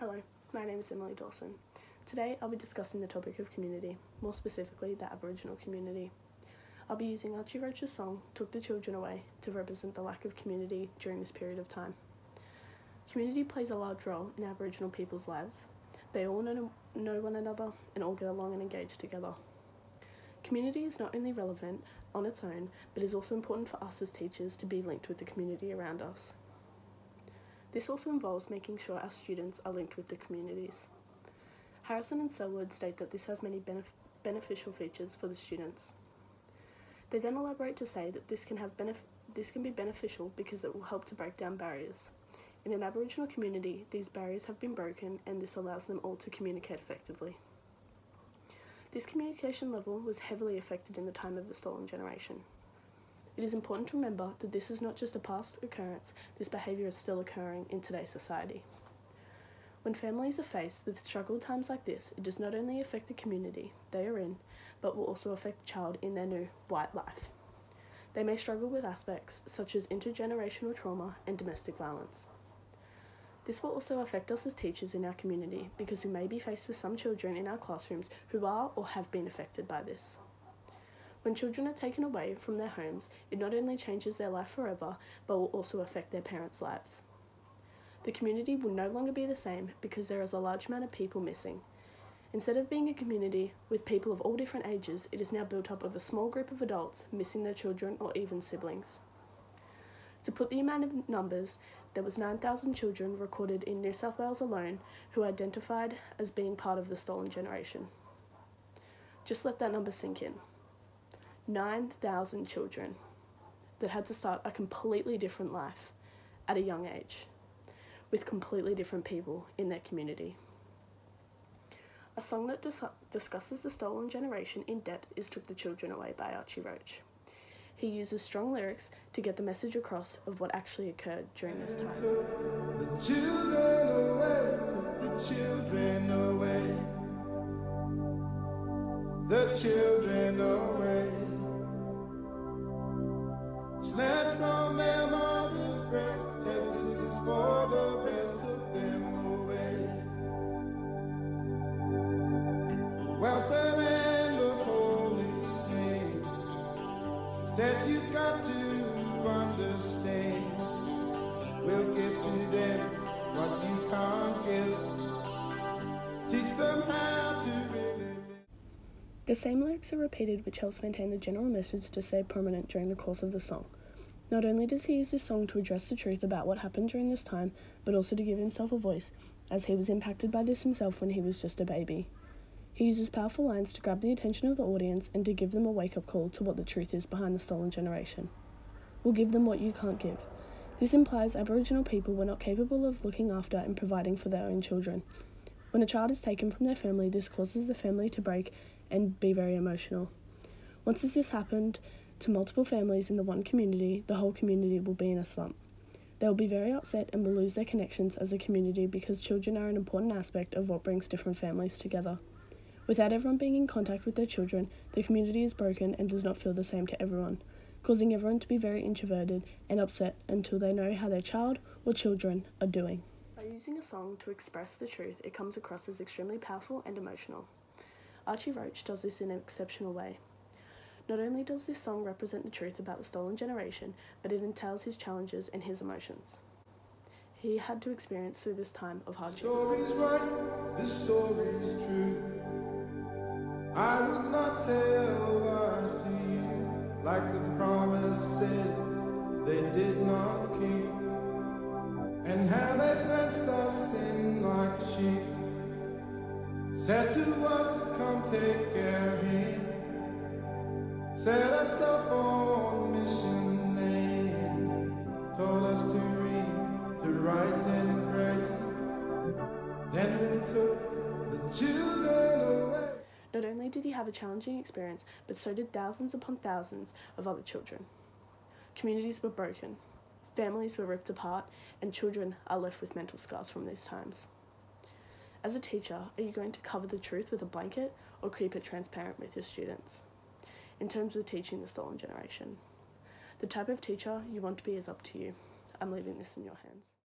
Hello, my name is Emily Dawson. Today I'll be discussing the topic of community, more specifically the Aboriginal community. I'll be using Archie Roach's song Took the Children Away to represent the lack of community during this period of time. Community plays a large role in Aboriginal people's lives. They all know, know one another and all get along and engage together. Community is not only relevant on its own, but is also important for us as teachers to be linked with the community around us. This also involves making sure our students are linked with the communities. Harrison and Sellwood state that this has many benef beneficial features for the students. They then elaborate to say that this can, have this can be beneficial because it will help to break down barriers. In an Aboriginal community, these barriers have been broken and this allows them all to communicate effectively. This communication level was heavily affected in the time of the stolen generation. It is important to remember that this is not just a past occurrence, this behaviour is still occurring in today's society. When families are faced with struggle times like this, it does not only affect the community they are in, but will also affect the child in their new white life. They may struggle with aspects such as intergenerational trauma and domestic violence. This will also affect us as teachers in our community because we may be faced with some children in our classrooms who are or have been affected by this. When children are taken away from their homes, it not only changes their life forever, but will also affect their parents' lives. The community will no longer be the same because there is a large amount of people missing. Instead of being a community with people of all different ages, it is now built up of a small group of adults missing their children or even siblings. To put the amount of numbers, there was 9,000 children recorded in New South Wales alone who identified as being part of the stolen generation. Just let that number sink in. 9,000 children that had to start a completely different life at a young age with completely different people in their community. A song that dis discusses the stolen generation in depth is Took the Children Away by Archie Roach. He uses strong lyrics to get the message across of what actually occurred during this time. The children away, the children away, the children away. The The same lyrics are repeated which helps maintain the general message to stay prominent during the course of the song. Not only does he use this song to address the truth about what happened during this time, but also to give himself a voice, as he was impacted by this himself when he was just a baby. He uses powerful lines to grab the attention of the audience and to give them a wake up call to what the truth is behind the stolen generation. We'll give them what you can't give. This implies Aboriginal people were not capable of looking after and providing for their own children. When a child is taken from their family, this causes the family to break and be very emotional. Once this has happened, to multiple families in the one community, the whole community will be in a slump. They will be very upset and will lose their connections as a community because children are an important aspect of what brings different families together. Without everyone being in contact with their children, the community is broken and does not feel the same to everyone, causing everyone to be very introverted and upset until they know how their child or children are doing. By using a song to express the truth, it comes across as extremely powerful and emotional. Archie Roach does this in an exceptional way. Not only does this song represent the truth about the stolen generation, but it entails his challenges and his emotions. He had to experience through this time of hardship. I would not tell lies to you, like the promise said they did not keep. And how they fenced us in like sheep. Said to us, come take care of him set us up on did he have a challenging experience, but so did thousands upon thousands of other children. Communities were broken, families were ripped apart, and children are left with mental scars from these times. As a teacher, are you going to cover the truth with a blanket or keep it transparent with your students? in terms of teaching the stolen generation. The type of teacher you want to be is up to you. I'm leaving this in your hands.